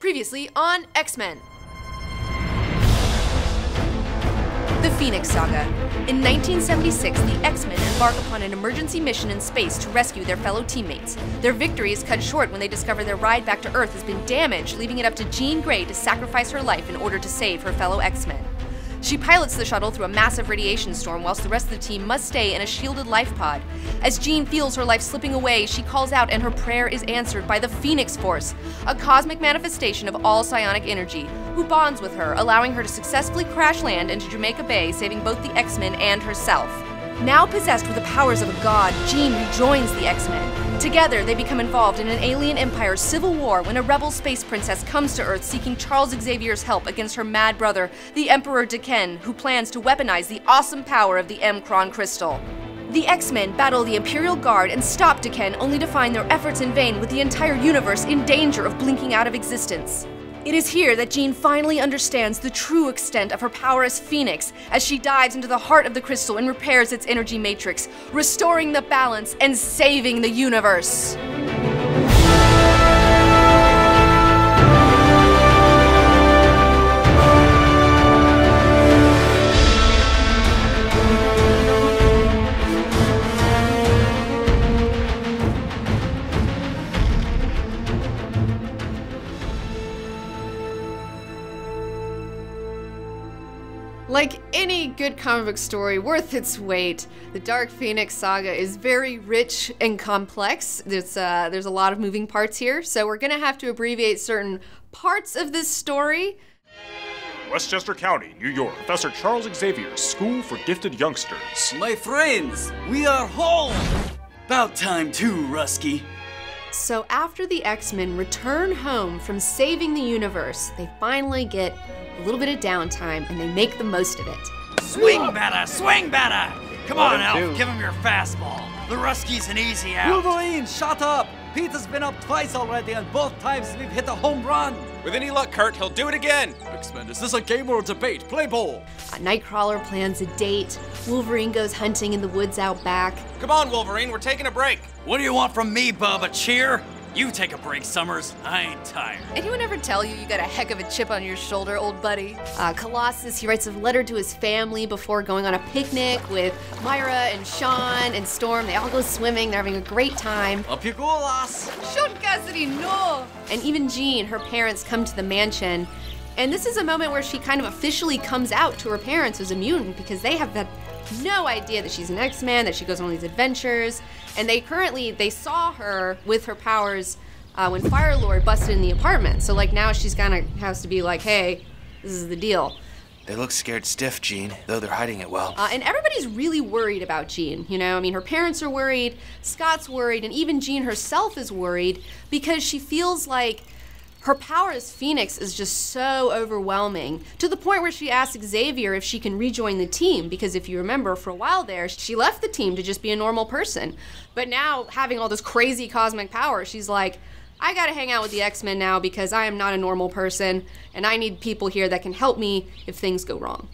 Previously on X Men. The Phoenix Saga. In 1976, the X Men embark upon an emergency mission in space to rescue their fellow teammates. Their victory is cut short when they discover their ride back to Earth has been damaged, leaving it up to Jean Grey to sacrifice her life in order to save her fellow X Men. She pilots the shuttle through a massive radiation storm whilst the rest of the team must stay in a shielded life pod. As Jean feels her life slipping away, she calls out and her prayer is answered by the Phoenix Force, a cosmic manifestation of all psionic energy, who bonds with her, allowing her to successfully crash land into Jamaica Bay, saving both the X-Men and herself. Now possessed with the powers of a god, Jean rejoins the X-Men. Together, they become involved in an alien empire civil war when a rebel space princess comes to Earth seeking Charles Xavier's help against her mad brother, the Emperor D'Ken, who plans to weaponize the awesome power of the M'Kraan crystal. The X-Men battle the Imperial Guard and stop D'Ken only to find their efforts in vain with the entire universe in danger of blinking out of existence. It is here that Jean finally understands the true extent of her power as Phoenix as she dives into the heart of the crystal and repairs its energy matrix, restoring the balance and saving the universe. Good comic book story worth its weight, the Dark Phoenix saga is very rich and complex. There's uh, there's a lot of moving parts here, so we're gonna have to abbreviate certain parts of this story. Westchester County, New York. Professor Charles Xavier, School for Gifted Youngsters. My friends, we are home! About time too, Rusky. So after the X-Men return home from saving the universe, they finally get a little bit of downtime and they make the most of it. Swing batter, swing batter! Come Let on, him Alf, do. give him your fastball. The Rusky's an easy out. Wolverine, shut up! Peter's been up twice already, and both times we've hit a home run. With any luck, Kurt, he'll do it again. X-Men, is this a game or a debate? Play ball. Uh, Nightcrawler plans a date. Wolverine goes hunting in the woods out back. Come on, Wolverine, we're taking a break. What do you want from me, Bub? A cheer? You take a break, Summers. I ain't tired. Anyone ever tell you you got a heck of a chip on your shoulder, old buddy? Uh, Colossus, he writes a letter to his family before going on a picnic with Moira and Sean and Storm. They all go swimming, they're having a great time. Up you go, lass. Sean Cassidy, no! And even Jean, her parents come to the mansion. And this is a moment where she kind of officially comes out to her parents as a mutant because they have had no idea that she's an X-Man, that she goes on these adventures. And they currently, they saw her with her powers uh, when Fire Lord busted in the apartment. So like now she's kind of has to be like, hey, this is the deal. They look scared stiff, Jean, though they're hiding it well. Uh, and everybody's really worried about Jean. You know, I mean, her parents are worried, Scott's worried, and even Jean herself is worried because she feels like her power as Phoenix is just so overwhelming to the point where she asks Xavier if she can rejoin the team. Because if you remember, for a while there, she left the team to just be a normal person. But now, having all this crazy cosmic power, she's like, I gotta hang out with the X Men now because I am not a normal person, and I need people here that can help me if things go wrong.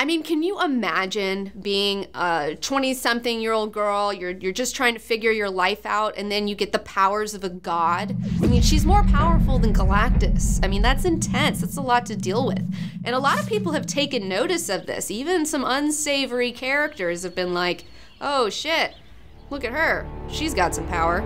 I mean, can you imagine being a 20 something year old girl? You're, you're just trying to figure your life out, and then you get the powers of a god? I mean, she's more powerful than Galactus. I mean, that's intense. That's a lot to deal with. And a lot of people have taken notice of this. Even some unsavory characters have been like, oh shit, look at her. She's got some power.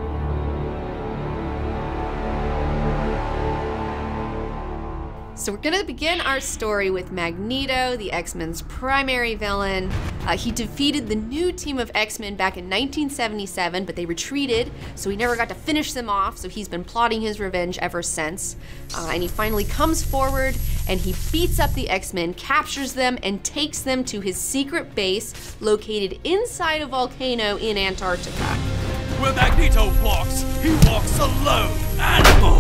So we're gonna begin our story with Magneto, the X-Men's primary villain. Uh, he defeated the new team of X-Men back in 1977, but they retreated, so he never got to finish them off. So he's been plotting his revenge ever since. Uh, and he finally comes forward and he beats up the X-Men, captures them, and takes them to his secret base located inside a volcano in Antarctica. Where Magneto walks, he walks alone. Animal!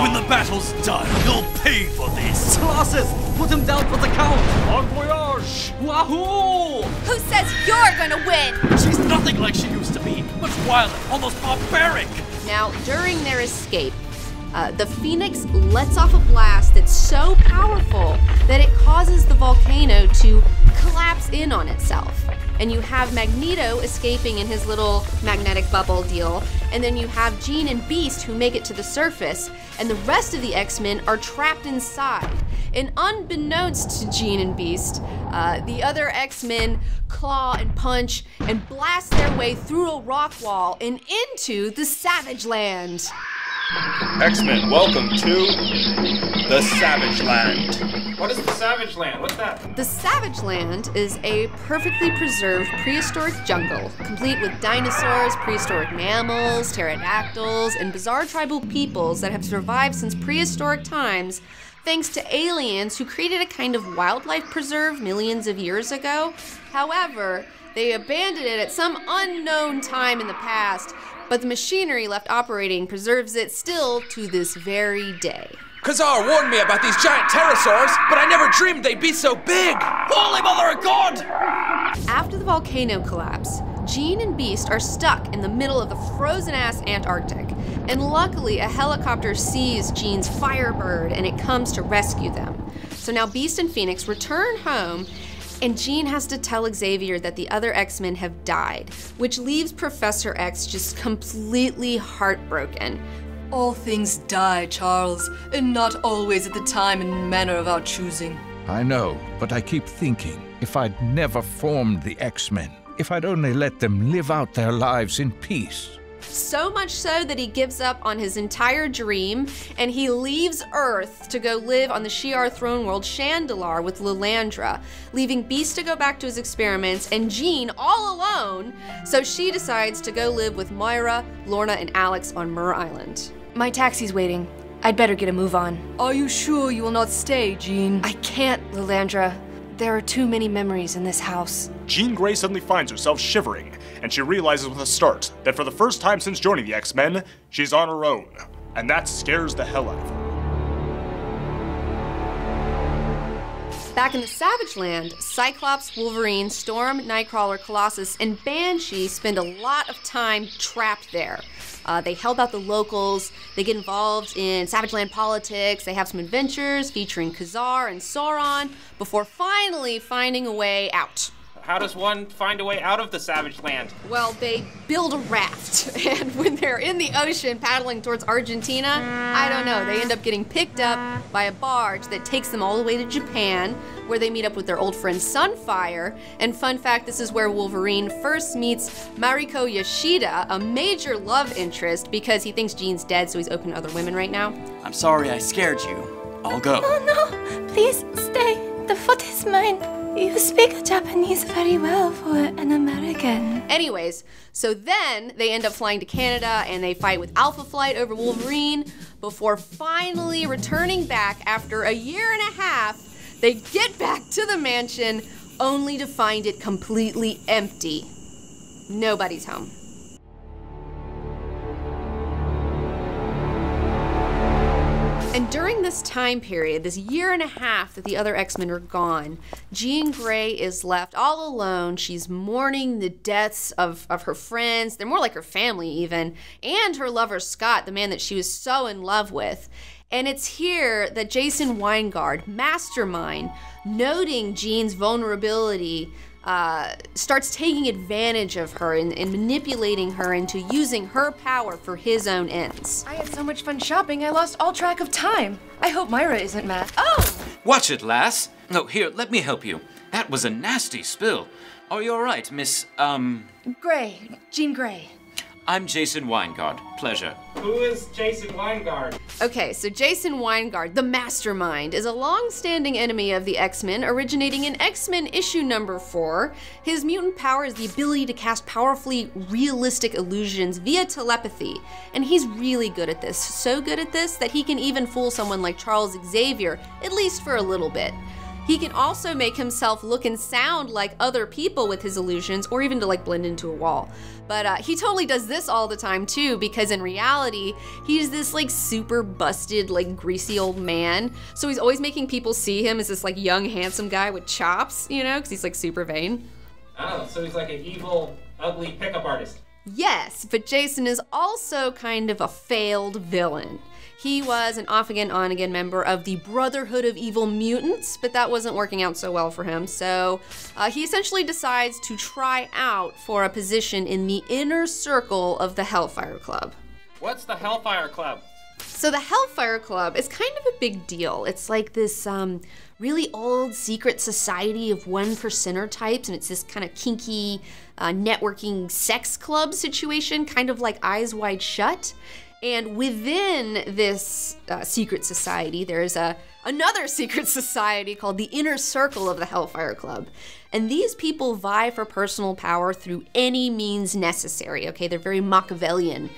When the battle's done, you'll pay for this. Colossus, put him down for the count. Bon voyage! Wahoo! Who says you're gonna win? She's nothing like she used to be. Much wilder, almost barbaric. Now, during their escape, uh, the Phoenix lets off a blast that's so powerful that it causes the volcano to collapse in on itself. and you have Magneto escaping in his little magnetic bubble deal, and then you have Jean and Beast who make it to the surface, and the rest of the X Men are trapped inside. And unbeknownst to Jean and Beast, uh, the other X Men claw and punch and blast their way through a rock wall and into the Savage Land. X-Men, welcome to the Savage Land. What is the Savage Land? What's that? The Savage Land is a perfectly preserved prehistoric jungle, complete with dinosaurs, prehistoric mammals, pterodactyls, and bizarre tribal peoples that have survived since prehistoric times thanks to aliens who created a kind of wildlife preserve millions of years ago. However, they abandoned it at some unknown time in the past, but the machinery left operating preserves it still to this very day. Ka-Zar warned me about these giant pterosaurs, but I never dreamed they'd be so big. Holy Mother of God! After the volcano collapse, Jean and Beast are stuck in the middle of the frozen ass Antarctic, and luckily a helicopter sees Jean's Firebird and it comes to rescue them. So now Beast and Phoenix return home, and Jean has to tell Xavier that the other X Men have died, which leaves Professor X just completely heartbroken. All things die, Charles, and not always at the time and manner of our choosing. I know, but I keep thinking if I'd never formed the X Men, if I'd only let them live out their lives in peace. So much so that he gives up on his entire dream and he leaves Earth to go live on the Shi'ar throne world Chandilar with Lilandra, leaving Beast to go back to his experiments and Jean all alone. So she decides to go live with Moira, Lorna, and Alex on Muir Island. My taxi's waiting. I'd better get a move on. Are you sure you will not stay, Jean? I can't, Lilandra. There are too many memories in this house. Jean Grey suddenly finds herself shivering, and she realizes with a start that for the first time since joining the X Men, she's on her own. And that scares the hell out of her. Back in the Savage Land, Cyclops, Wolverine, Storm, Nightcrawler, Colossus, and Banshee spend a lot of time trapped there. Uh, they help out the locals, they get involved in Savage Land politics, they have some adventures featuring Ka-Zar and Sauron before finally finding a way out. How does one find a way out of the Savage Land? Well, they build a raft, and when they're in the ocean paddling towards Argentina, I don't know, they end up getting picked up by a barge that takes them all the way to Japan, where they meet up with their old friend Sunfire. And fun fact this is where Wolverine first meets Mariko Yashida, a major love interest, because he thinks Jean's dead, so he's open to other women right now. I'm sorry I scared you. I'll go. Oh no, please stay. The foot is mine. You speak Japanese very well for an American. Anyways, so then they end up flying to Canada and they fight with Alpha Flight over Wolverine before finally returning back after a year and a half. They get back to the mansion only to find it completely empty. Nobody's home. And during this time period, this year and a half that the other X Men are gone, Jean Grey is left all alone. She's mourning the deaths of, of her friends. They're more like her family, even, and her lover Scott, the man that she was so in love with. And it's here that Jason Wyngarde, mastermind, noting Jean's vulnerability, uh, starts taking advantage of her and, and manipulating her into using her power for his own ends. I had so much fun shopping, I lost all track of time. I hope Moira isn't mad. Oh! Watch it, lass. Oh, here, let me help you. That was a nasty spill. Are you alright, Miss, um. Gray. Jean Grey. I'm Jason Wyngarde. Pleasure. Who is Jason Wyngarde? Okay, so Jason Wyngarde, the mastermind, is a long standing enemy of the X Men, originating in X Men issue number four. His mutant power is the ability to cast powerfully realistic illusions via telepathy, and he's really good at this. So good at this that he can even fool someone like Charles Xavier, at least for a little bit. He can also make himself look and sound like other people with his illusions, or even to like blend into a wall. But uh, he totally does this all the time too, because in reality, he's this like super busted, like greasy old man. So he's always making people see him as this like young, handsome guy with chops, you know, because he's like super vain. Oh, so he's like an evil, ugly pickup artist. Yes, but Jason is also kind of a failed villain. He was an off again, on again member of the Brotherhood of Evil Mutants, but that wasn't working out so well for him. So uh, he essentially decides to try out for a position in the inner circle of the Hellfire Club. What's the Hellfire Club? So the Hellfire Club is kind of a big deal. It's like this um, really old secret society of one percenter types, and it's this kind of kinky uh, networking sex club situation, kind of like Eyes Wide Shut. And within this uh, secret society, there's a another secret society called the Inner Circle of the Hellfire Club. And these people vie for personal power through any means necessary. Okay, they're very Machiavellian.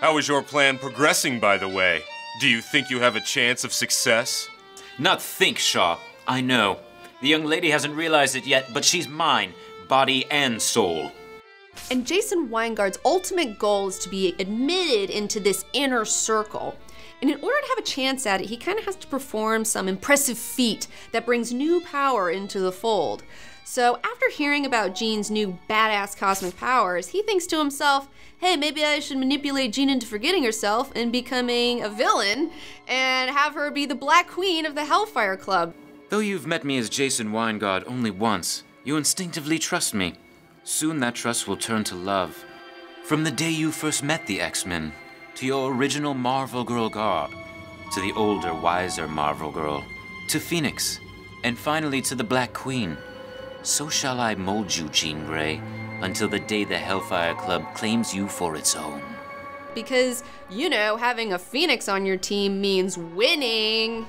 How is your plan progressing, by the way? Do you think you have a chance of success? Not think, Shaw. I know. The young lady hasn't realized it yet, but she's mine, body and soul. And Jason Wyngarde's ultimate goal is to be admitted into this inner circle. And in order to have a chance at it, he kind of has to perform some impressive feat that brings new power into the fold. So, after hearing about Jean's new badass cosmic powers, he thinks to himself, hey, maybe I should manipulate Jean into forgetting herself and becoming a villain and have her be the Black Queen of the Hellfire Club. Though you've met me as Jason Wyngarde only once, you instinctively trust me. Soon that trust will turn to love. From the day you first met the X Men, to your original Marvel Girl garb, to the older, wiser Marvel Girl, to Phoenix, and finally to the Black Queen. So shall I mold you, Jean Grey, until the day the Hellfire Club claims you for its own. Because, you know, having a Phoenix on your team means winning.